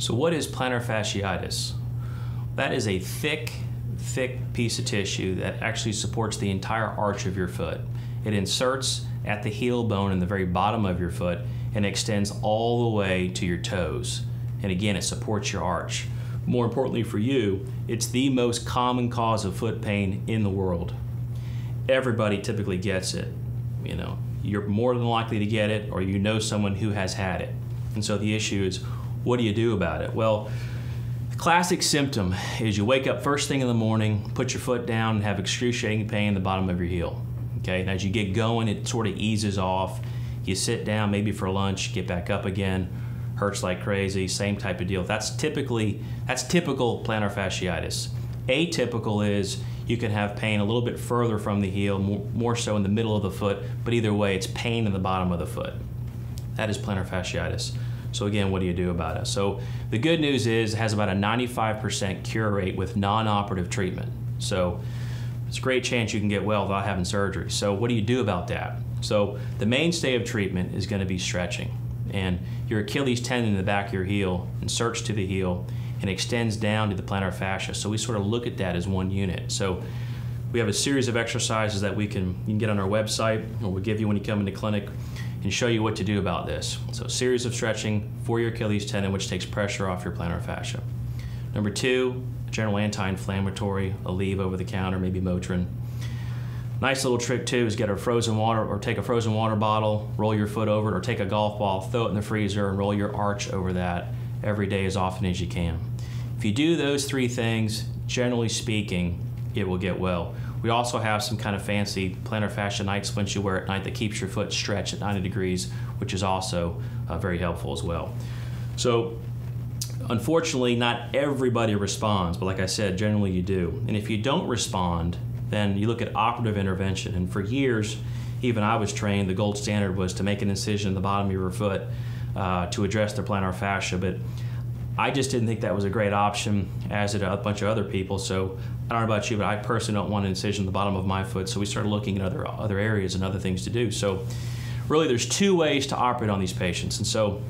So, what is plantar fasciitis? That is a thick, thick piece of tissue that actually supports the entire arch of your foot. It inserts at the heel bone in the very bottom of your foot and extends all the way to your toes. And again, it supports your arch. More importantly for you, it's the most common cause of foot pain in the world. Everybody typically gets it. You know, you're more than likely to get it, or you know someone who has had it. And so the issue is, what do you do about it? Well, the classic symptom is you wake up first thing in the morning, put your foot down, and have excruciating pain in the bottom of your heel. Okay, and as you get going, it sort of eases off. You sit down, maybe for lunch, get back up again, hurts like crazy, same type of deal. That's typically that's typical plantar fasciitis. Atypical is you can have pain a little bit further from the heel, more, more so in the middle of the foot, but either way, it's pain in the bottom of the foot. That is plantar fasciitis. So again, what do you do about it? So the good news is it has about a 95% cure rate with non-operative treatment. So it's a great chance you can get well without having surgery. So what do you do about that? So the mainstay of treatment is going to be stretching. And your Achilles tendon in the back of your heel inserts to the heel and extends down to the plantar fascia. So we sort of look at that as one unit. So we have a series of exercises that we can you can get on our website or we'll give you when you come into clinic and show you what to do about this. So series of stretching for your Achilles tendon which takes pressure off your plantar fascia. Number two, general anti-inflammatory, Aleve over the counter, maybe Motrin. Nice little trick too is get a frozen water or take a frozen water bottle, roll your foot over it, or take a golf ball, throw it in the freezer, and roll your arch over that every day as often as you can. If you do those three things, generally speaking, it will get well. We also have some kind of fancy plantar fascia night splints you wear at night that keeps your foot stretched at 90 degrees, which is also uh, very helpful as well. So, unfortunately, not everybody responds, but like I said, generally you do. And if you don't respond, then you look at operative intervention. And for years, even I was trained, the gold standard was to make an incision in the bottom of your foot uh, to address the plantar fascia. But I just didn't think that was a great option, as did a bunch of other people. So I don't know about you, but I personally don't want an incision in the bottom of my foot. So we started looking at other other areas and other things to do. So really, there's two ways to operate on these patients. And so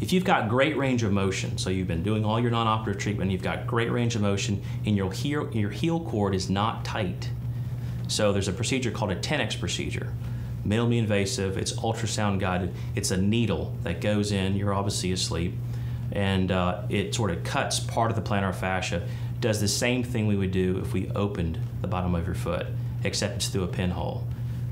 if you've got great range of motion, so you've been doing all your non-operative treatment, you've got great range of motion, and your heel, your heel cord is not tight. So there's a procedure called a Tenex procedure. Minimally invasive, it's ultrasound guided. It's a needle that goes in, you're obviously asleep, and uh, it sort of cuts part of the plantar fascia. Does the same thing we would do if we opened the bottom of your foot, except it's through a pinhole.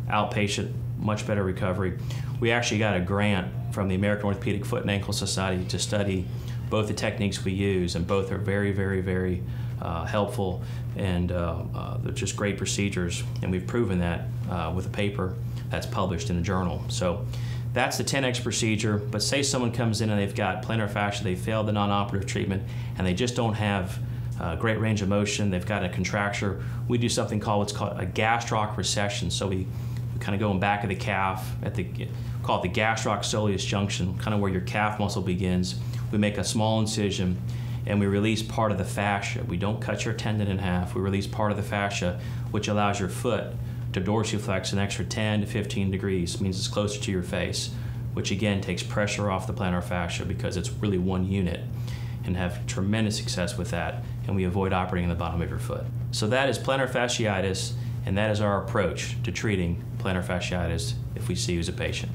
Outpatient, much better recovery. We actually got a grant from the American Orthopedic Foot and Ankle Society to study both the techniques we use, and both are very, very, very uh, helpful and uh, uh, they're just great procedures. And we've proven that uh, with a paper that's published in a journal. So that's the Tenex procedure. But say someone comes in and they've got plantar fascia, they failed the non-operative treatment, and they just don't have uh, great range of motion. They've got a contracture. We do something called what's called a gastroc recession. So we, we kind of go in back of the calf at the call it the gastroc soleus junction, kind of where your calf muscle begins. We make a small incision and we release part of the fascia. We don't cut your tendon in half. We release part of the fascia, which allows your foot to dorsiflex an extra 10 to 15 degrees. Means it's closer to your face, which again takes pressure off the plantar fascia because it's really one unit and have tremendous success with that. And we avoid operating in the bottom of your foot. So that is plantar fasciitis, and that is our approach to treating plantar fasciitis if we see you as a patient.